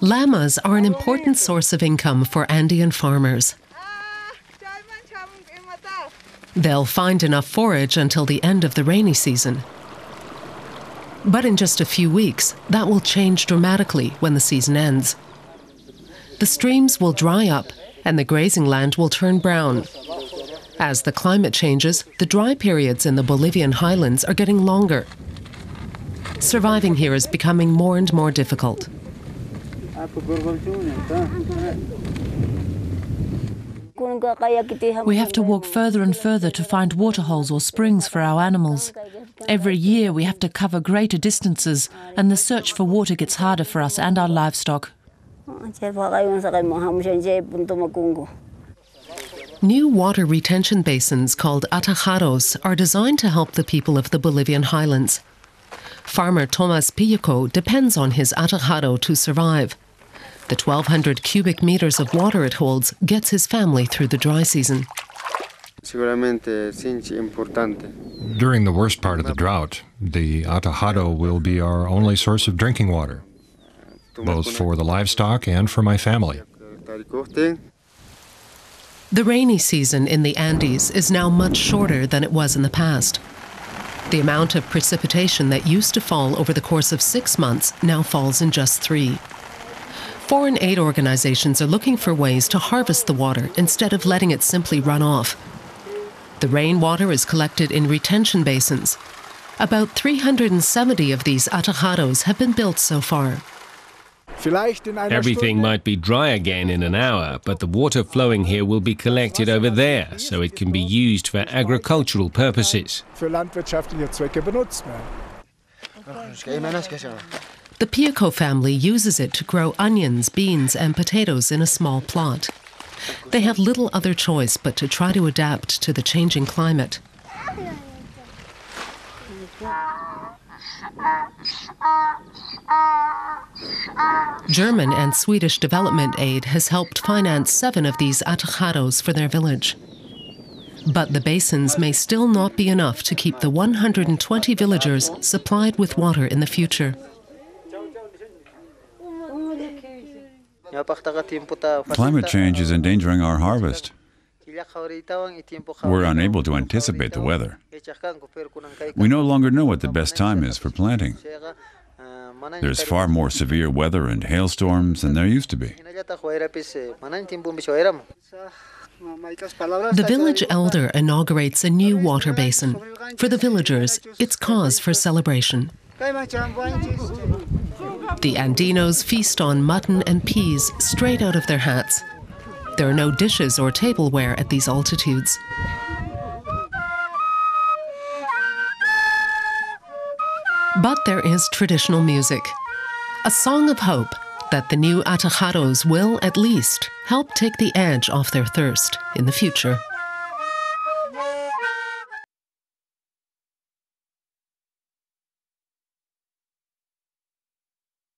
Llamas are an important source of income for Andean farmers. They'll find enough forage until the end of the rainy season. But in just a few weeks, that will change dramatically when the season ends. The streams will dry up and the grazing land will turn brown. As the climate changes, the dry periods in the Bolivian highlands are getting longer. Surviving here is becoming more and more difficult. We have to walk further and further to find waterholes or springs for our animals. Every year we have to cover greater distances, and the search for water gets harder for us and our livestock. New water retention basins called atajados are designed to help the people of the Bolivian highlands. Farmer Tomas Pillico depends on his atajado to survive. The 1,200 cubic meters of water it holds gets his family through the dry season. During the worst part of the drought, the atajado will be our only source of drinking water, both for the livestock and for my family. The rainy season in the Andes is now much shorter than it was in the past. The amount of precipitation that used to fall over the course of six months now falls in just three. Foreign aid organizations are looking for ways to harvest the water instead of letting it simply run off. The rainwater is collected in retention basins. About 370 of these atajados have been built so far. Everything might be dry again in an hour, but the water flowing here will be collected over there so it can be used for agricultural purposes. The Pillico family uses it to grow onions, beans, and potatoes in a small plot. They have little other choice but to try to adapt to the changing climate. German and Swedish development aid has helped finance seven of these atajados for their village. But the basins may still not be enough to keep the 120 villagers supplied with water in the future. Climate change is endangering our harvest. We're unable to anticipate the weather. We no longer know what the best time is for planting. There's far more severe weather and hailstorms than there used to be. The village elder inaugurates a new water basin. For the villagers, it's cause for celebration. The Andinos feast on mutton and peas straight out of their hats. There are no dishes or tableware at these altitudes. But there is traditional music, a song of hope that the new atajados will, at least, help take the edge off their thirst in the future.